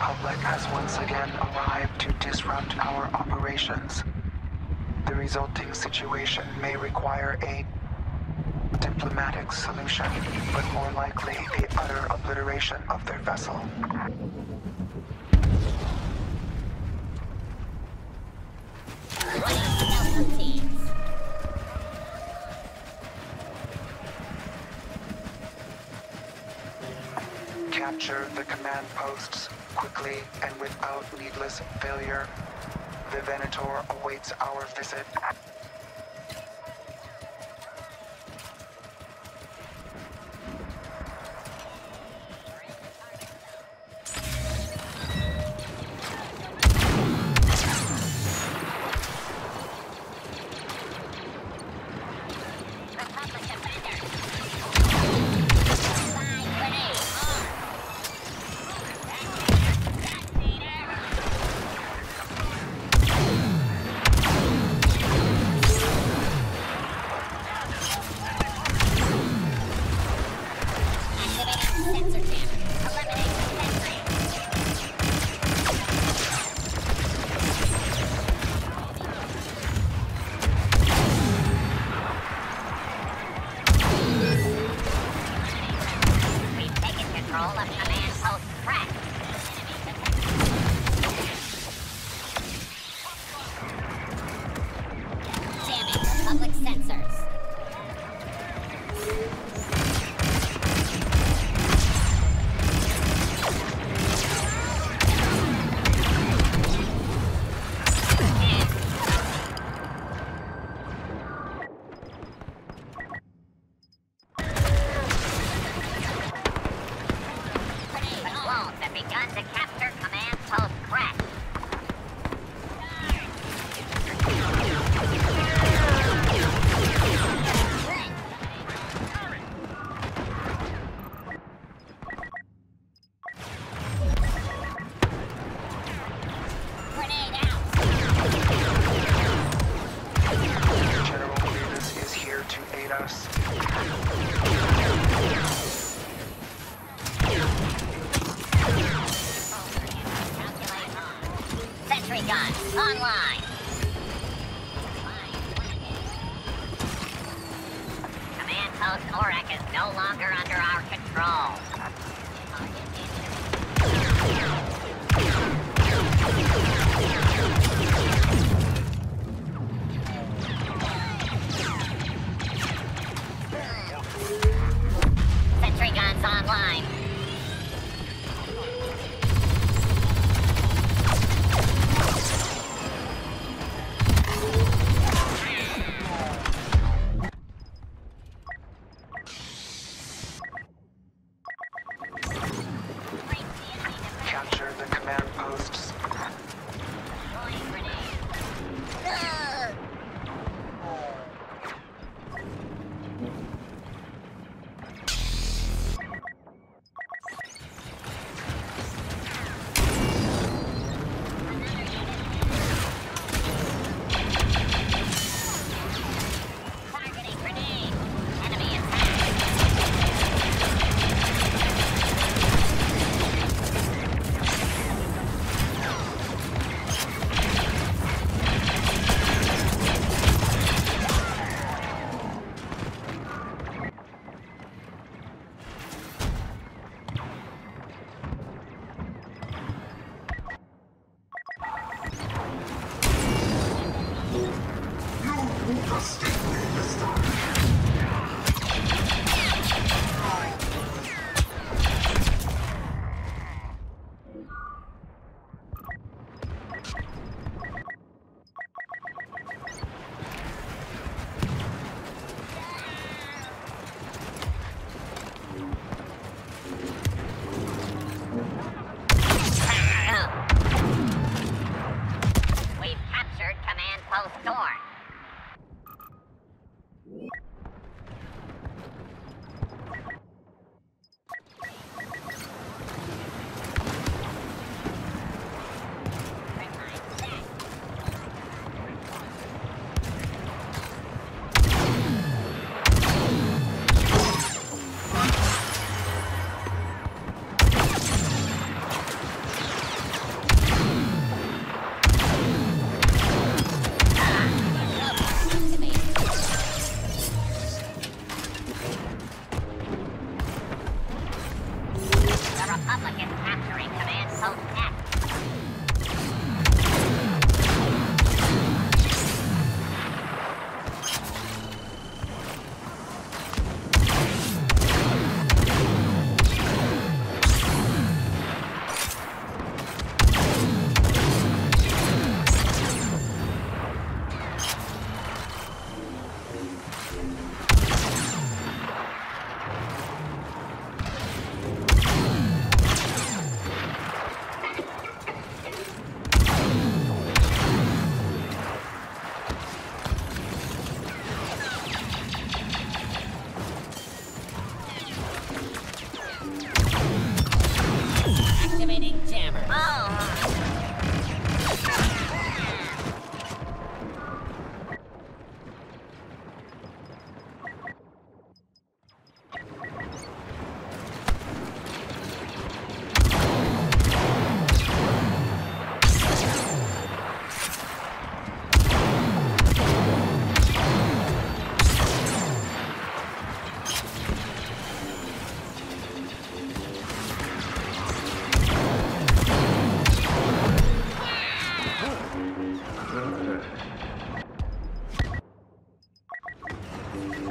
Republic has once again arrived to disrupt our operations. The resulting situation may require a diplomatic solution, but more likely the utter obliteration of their vessel. Capture the command posts quickly and without needless failure. The Venator awaits our visit.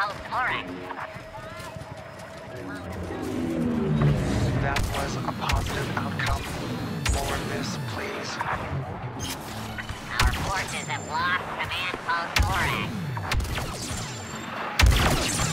That was a positive outcome. More of this, please. Our forces have lost command post Oryx.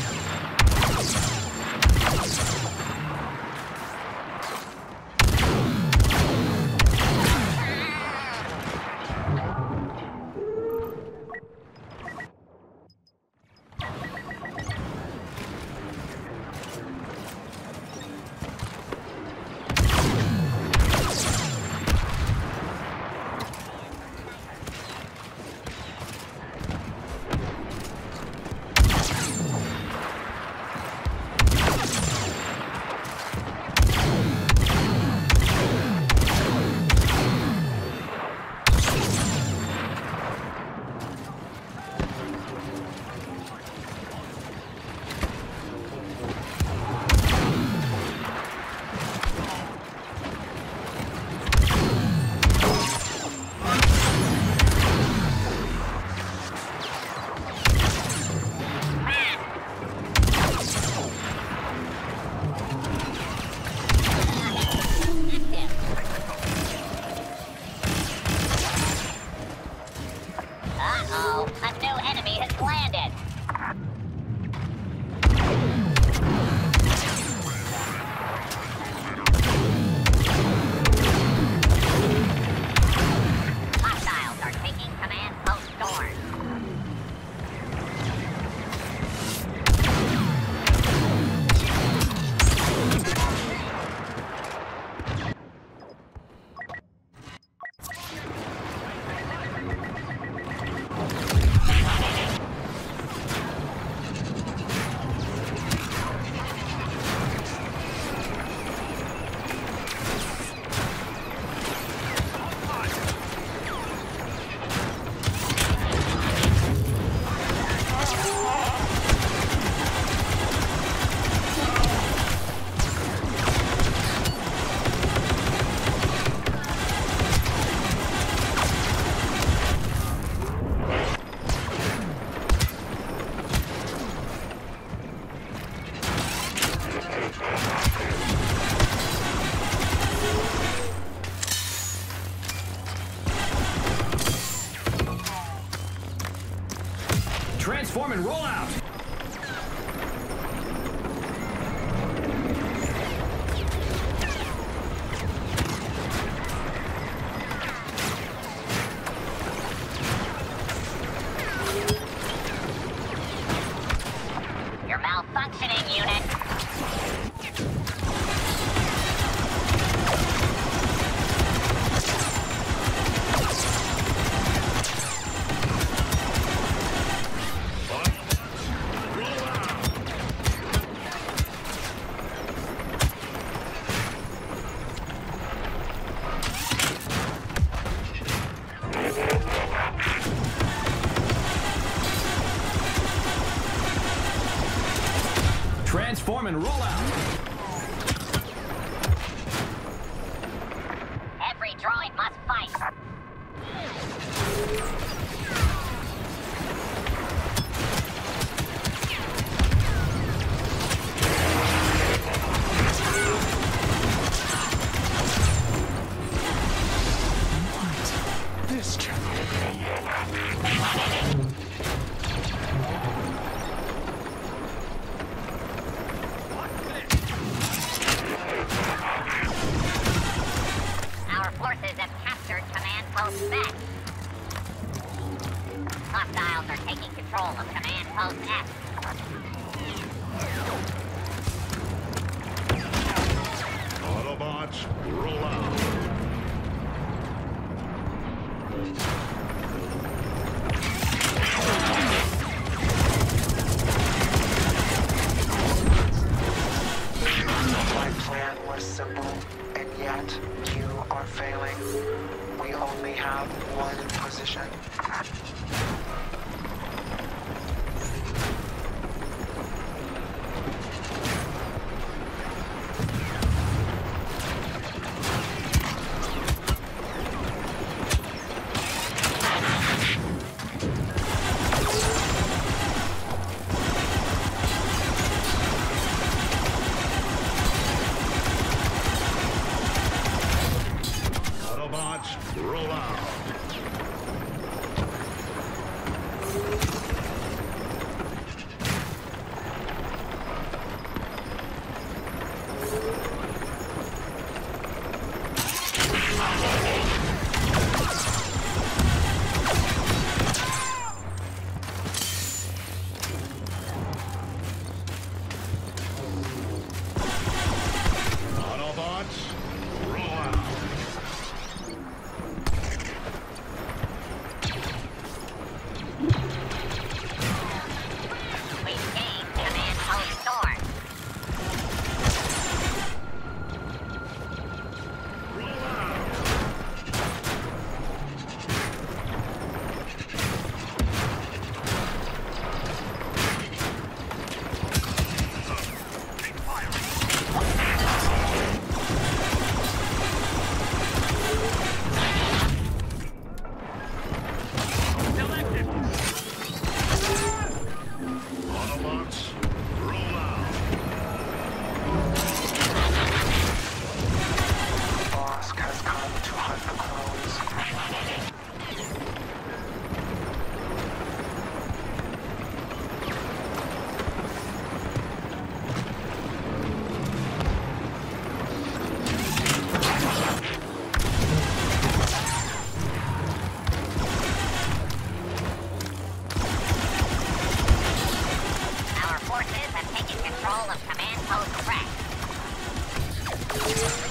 Our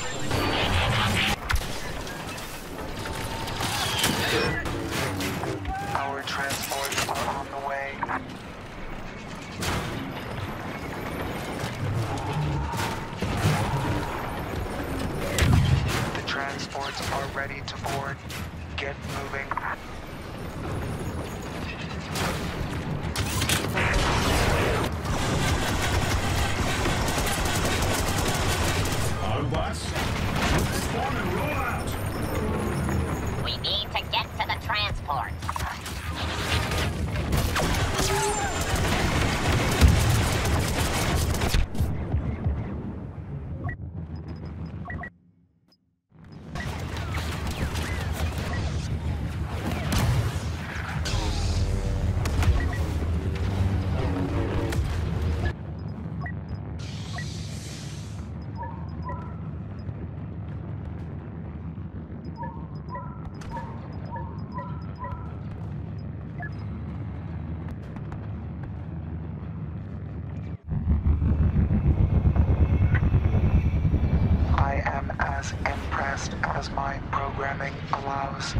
programming allows.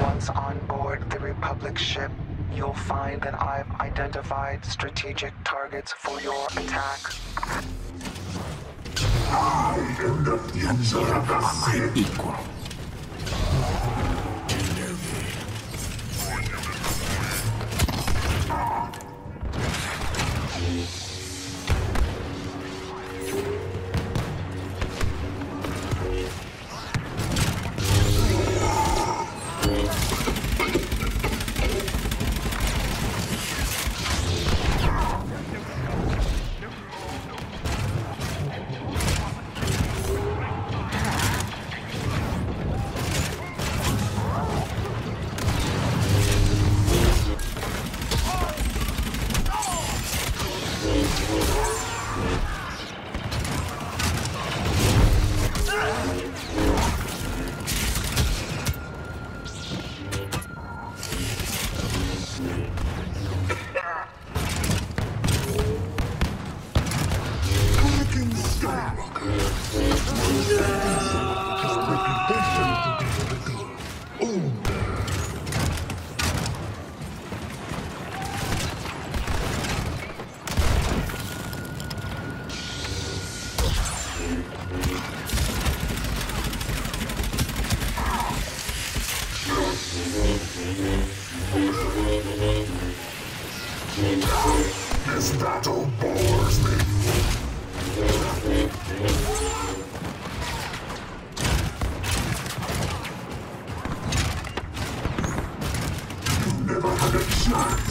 Once on board the Republic ship, you'll find that I've identified strategic targets for your attack. I am the Equal. Had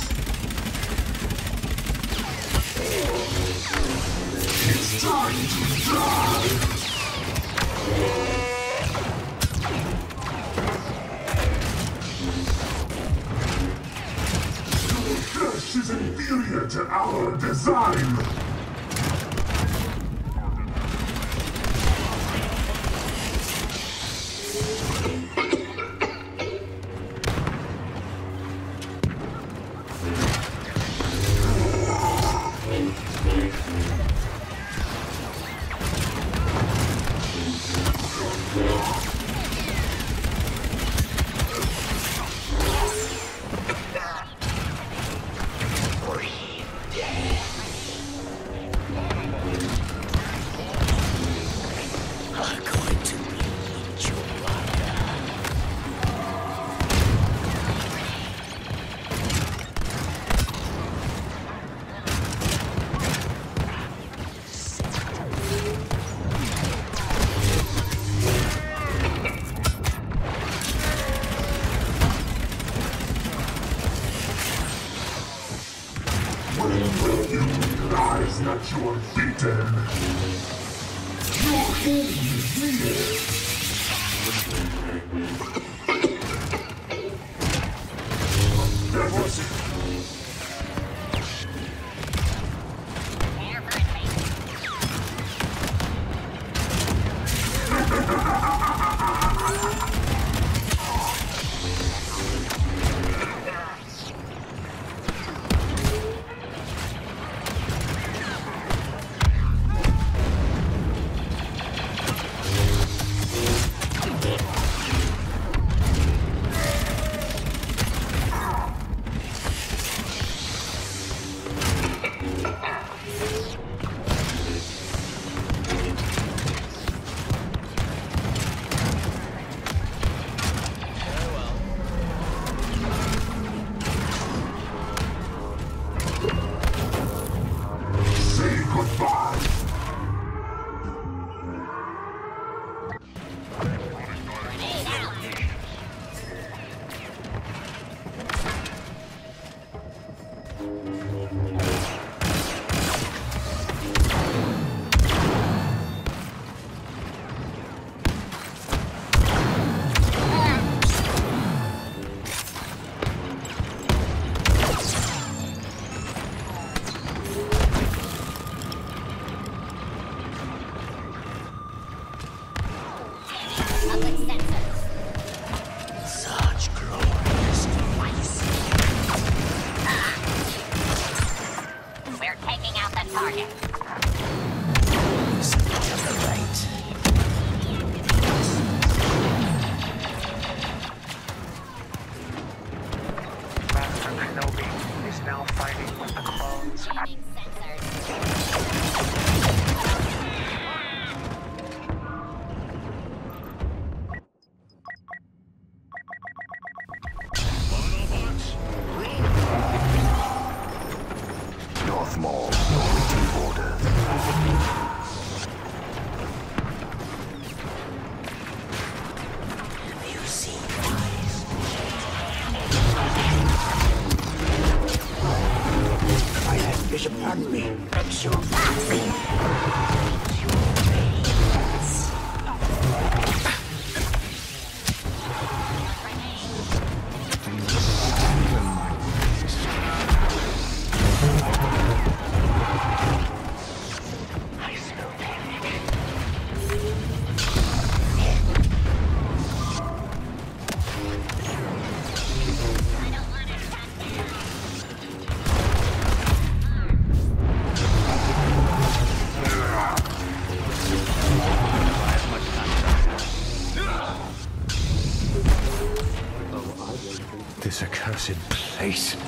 this accursed place.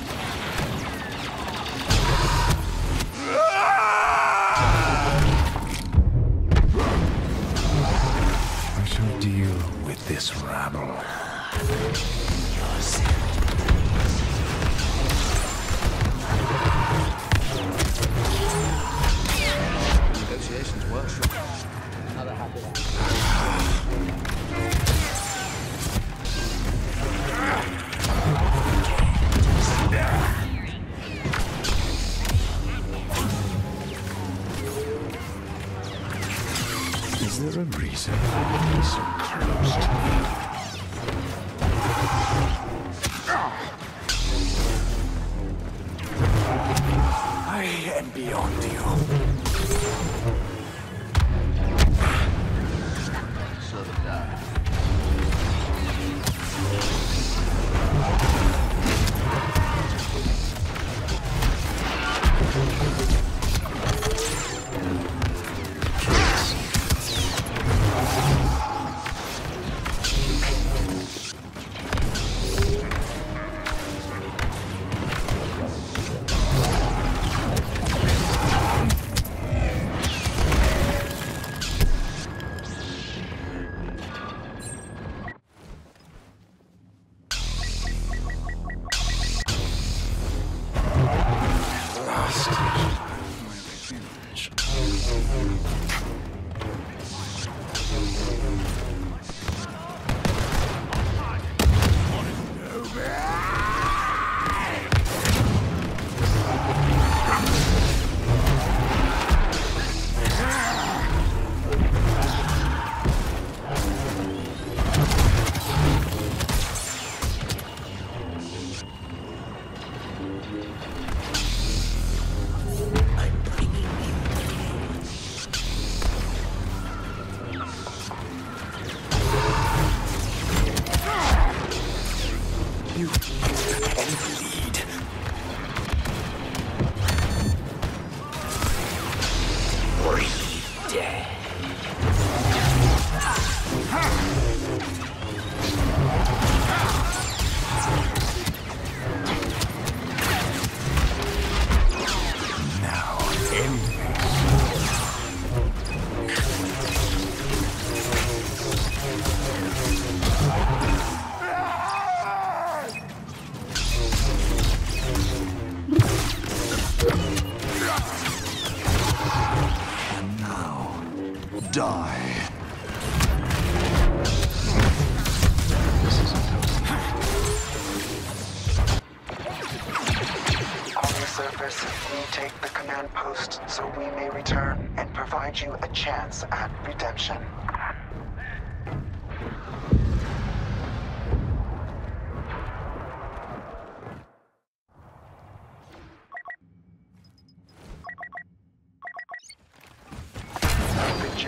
beauty and beauty.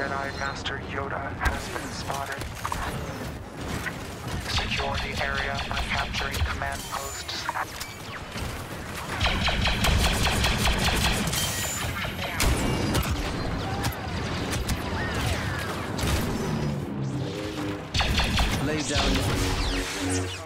Jedi Master Yoda has been spotted. Secure the area by capturing command posts. Lay down.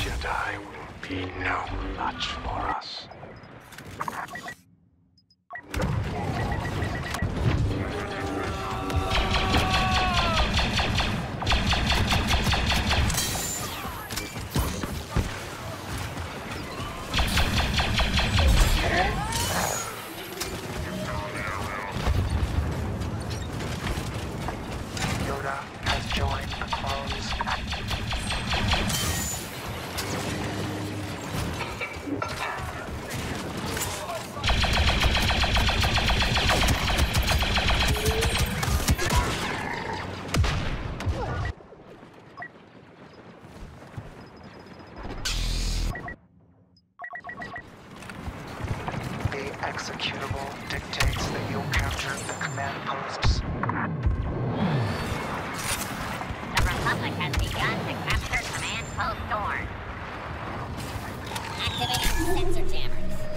Jedi will be no match for us. sensor jammers.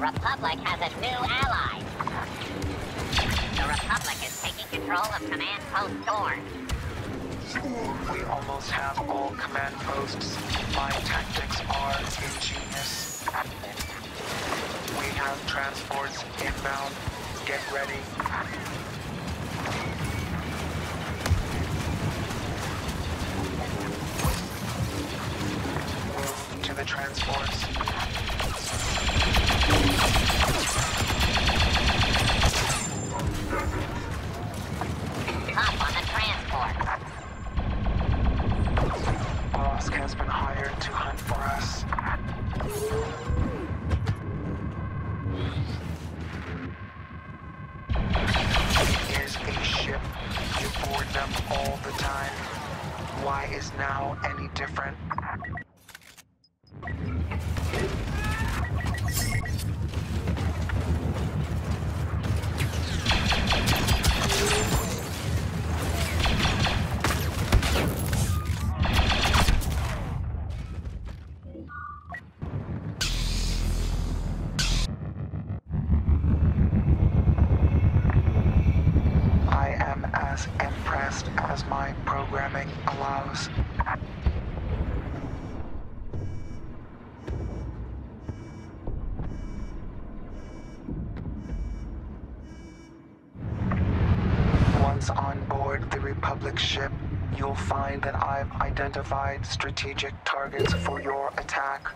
Republic has a new ally. The Republic is taking control of Command Post Dorn. We almost have all command posts. My tactics are ingenious. We have transports inbound. Get ready. Move to the transports. Is a ship. You board them all the time. Why is now any different? Identified strategic targets for your attack.